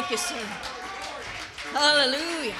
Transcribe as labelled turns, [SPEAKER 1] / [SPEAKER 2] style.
[SPEAKER 1] Thank you, sir. Hallelujah.